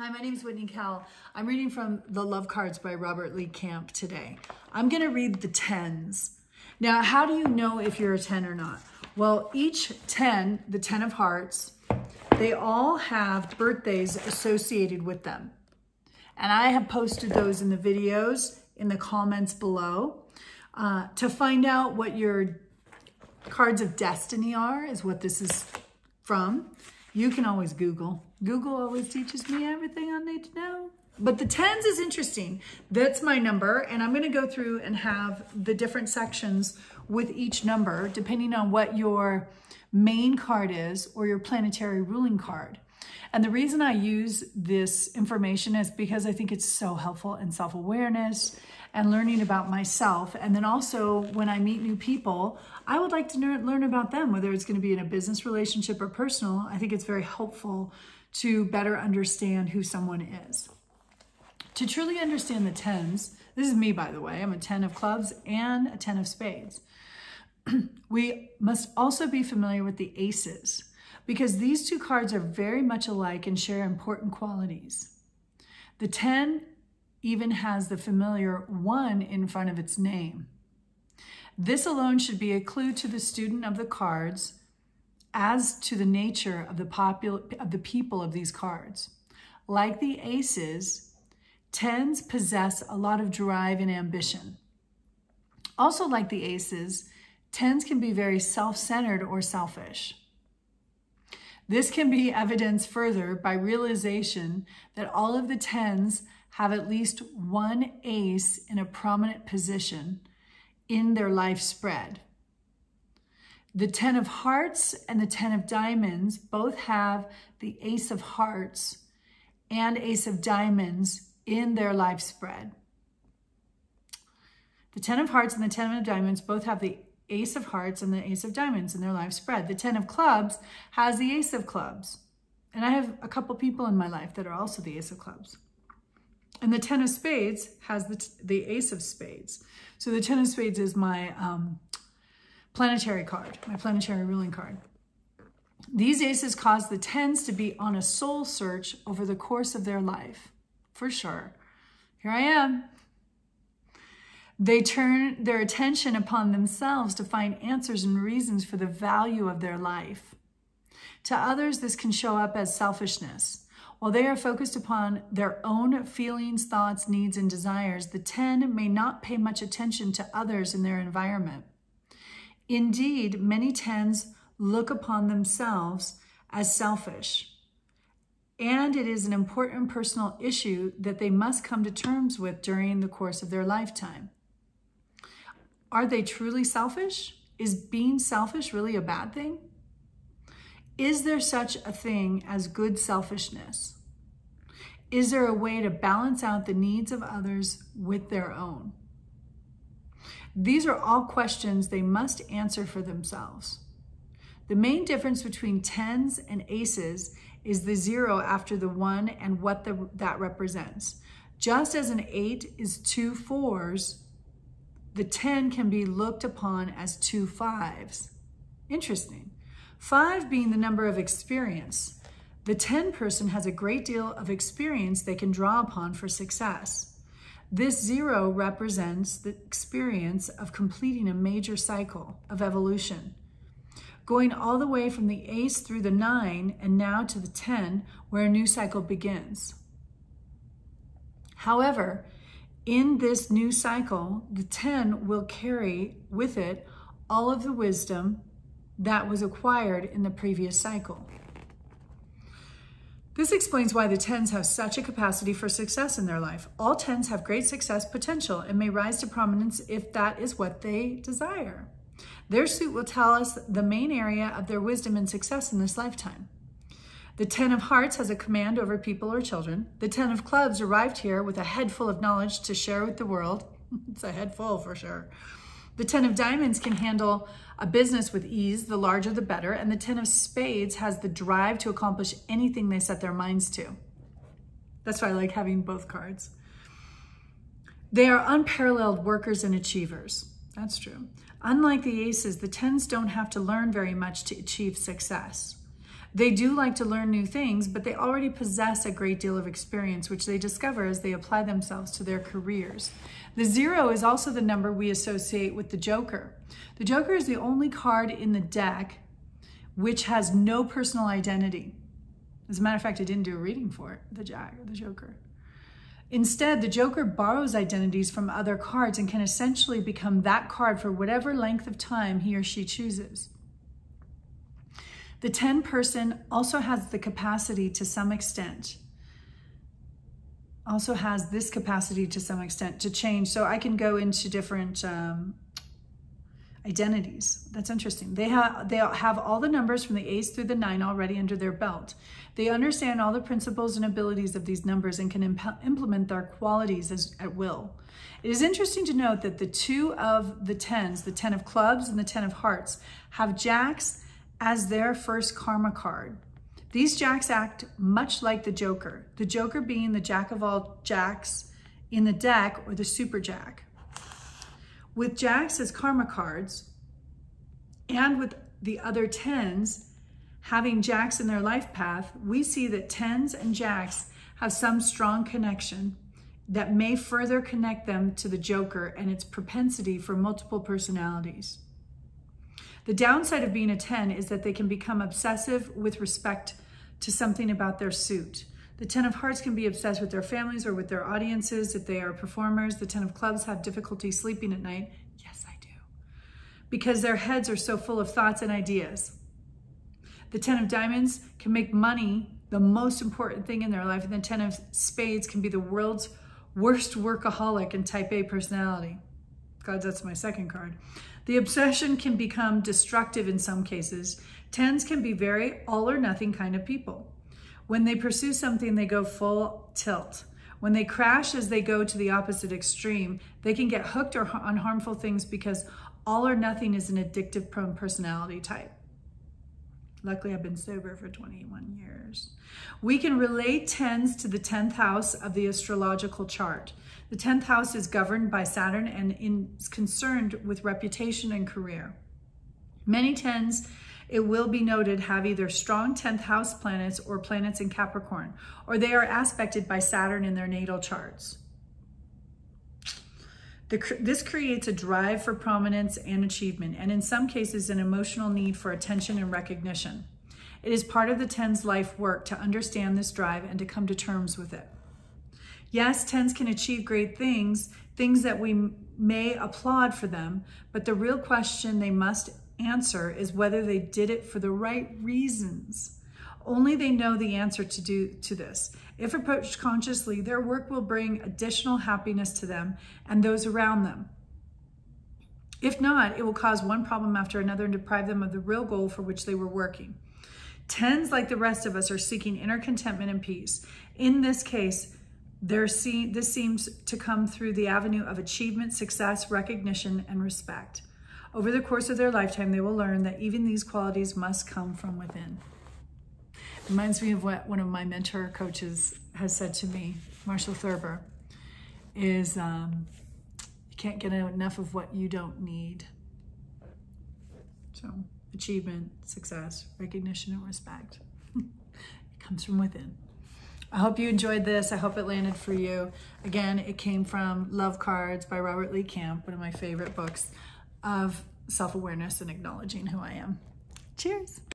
Hi, my name is Whitney Kell. I'm reading from The Love Cards by Robert Lee Camp today. I'm going to read the tens. Now, how do you know if you're a 10 or not? Well, each 10, the 10 of hearts, they all have birthdays associated with them. And I have posted those in the videos in the comments below. Uh, to find out what your cards of destiny are is what this is from. You can always Google. Google always teaches me everything I need to know. But the tens is interesting. That's my number, and I'm going to go through and have the different sections with each number, depending on what your main card is or your planetary ruling card. And the reason I use this information is because I think it's so helpful in self awareness and learning about myself. And then also, when I meet new people, I would like to learn about them, whether it's going to be in a business relationship or personal. I think it's very helpful to better understand who someone is. To truly understand the tens, this is me, by the way, I'm a 10 of clubs and a 10 of spades. we must also be familiar with the aces because these two cards are very much alike and share important qualities. The 10 even has the familiar one in front of its name. This alone should be a clue to the student of the cards as to the nature of the, popul- of the people of these cards. Like the aces, tens possess a lot of drive and ambition. Also, like the aces, tens can be very self centered or selfish. This can be evidenced further by realization that all of the tens have at least one ace in a prominent position in their life spread. The 10 of hearts and the 10 of diamonds both have the ace of hearts and ace of diamonds in their life spread. The 10 of hearts and the 10 of diamonds both have the ace of hearts and the ace of diamonds in their life spread. The 10 of clubs has the ace of clubs. And I have a couple people in my life that are also the ace of clubs. And the 10 of spades has the, the ace of spades. So the 10 of spades is my um, planetary card, my planetary ruling card. These aces cause the tens to be on a soul search over the course of their life, for sure. Here I am. They turn their attention upon themselves to find answers and reasons for the value of their life. To others, this can show up as selfishness. While they are focused upon their own feelings, thoughts, needs, and desires, the 10 may not pay much attention to others in their environment. Indeed, many 10s look upon themselves as selfish. And it is an important personal issue that they must come to terms with during the course of their lifetime. Are they truly selfish? Is being selfish really a bad thing? Is there such a thing as good selfishness? Is there a way to balance out the needs of others with their own? These are all questions they must answer for themselves. The main difference between tens and aces is the zero after the one and what the, that represents. Just as an eight is two fours, the 10 can be looked upon as two fives. Interesting. Five being the number of experience. The 10 person has a great deal of experience they can draw upon for success. This zero represents the experience of completing a major cycle of evolution, going all the way from the ace through the nine and now to the 10, where a new cycle begins. However, in this new cycle, the 10 will carry with it all of the wisdom that was acquired in the previous cycle. This explains why the 10s have such a capacity for success in their life. All 10s have great success potential and may rise to prominence if that is what they desire. Their suit will tell us the main area of their wisdom and success in this lifetime. The 10 of hearts has a command over people or children. The 10 of clubs arrived here with a head full of knowledge to share with the world. it's a head full for sure. The 10 of diamonds can handle a business with ease, the larger the better, and the 10 of spades has the drive to accomplish anything they set their minds to. That's why I like having both cards. They are unparalleled workers and achievers. That's true. Unlike the aces, the 10s don't have to learn very much to achieve success. They do like to learn new things, but they already possess a great deal of experience, which they discover as they apply themselves to their careers. The zero is also the number we associate with the Joker. The Joker is the only card in the deck which has no personal identity. As a matter of fact, I didn't do a reading for it, the Jack or the Joker. Instead, the Joker borrows identities from other cards and can essentially become that card for whatever length of time he or she chooses. The 10 person also has the capacity to some extent, also has this capacity to some extent to change. So I can go into different um, identities. That's interesting. They have they have all the numbers from the ace through the nine already under their belt. They understand all the principles and abilities of these numbers and can imp implement their qualities as, at will. It is interesting to note that the two of the tens, the ten of clubs and the ten of hearts, have jacks as their first karma card. These jacks act much like the joker, the joker being the jack of all jacks in the deck or the super jack. With jacks as karma cards and with the other tens having jacks in their life path, we see that tens and jacks have some strong connection that may further connect them to the joker and its propensity for multiple personalities. The downside of being a 10 is that they can become obsessive with respect to something about their suit. The Ten of Hearts can be obsessed with their families or with their audiences if they are performers. The Ten of Clubs have difficulty sleeping at night. Yes, I do. Because their heads are so full of thoughts and ideas. The Ten of Diamonds can make money the most important thing in their life. And the Ten of Spades can be the world's worst workaholic and type A personality. God, that's my second card. The obsession can become destructive in some cases. Tens can be very all or nothing kind of people. When they pursue something, they go full tilt. When they crash as they go to the opposite extreme, they can get hooked on harmful things because all or nothing is an addictive prone personality type. Luckily, I've been sober for 21 years. We can relate tens to the 10th house of the astrological chart. The 10th house is governed by Saturn and is concerned with reputation and career. Many tens it will be noted, have either strong 10th house planets or planets in Capricorn, or they are aspected by Saturn in their natal charts. The, this creates a drive for prominence and achievement, and in some cases, an emotional need for attention and recognition. It is part of the 10's life work to understand this drive and to come to terms with it. Yes, 10s can achieve great things, things that we may applaud for them, but the real question they must answer is whether they did it for the right reasons. Only they know the answer to do to this. If approached consciously, their work will bring additional happiness to them and those around them. If not, it will cause one problem after another and deprive them of the real goal for which they were working. Tens, like the rest of us, are seeking inner contentment and peace. In this case, see, this seems to come through the avenue of achievement, success, recognition, and respect. Over the course of their lifetime, they will learn that even these qualities must come from within. Reminds me of what one of my mentor coaches has said to me, Marshall Thurber, is um, you can't get enough of what you don't need. So achievement, success, recognition, and respect. it comes from within. I hope you enjoyed this. I hope it landed for you. Again, it came from Love Cards by Robert Lee Camp, one of my favorite books of self-awareness and acknowledging who I am. Cheers.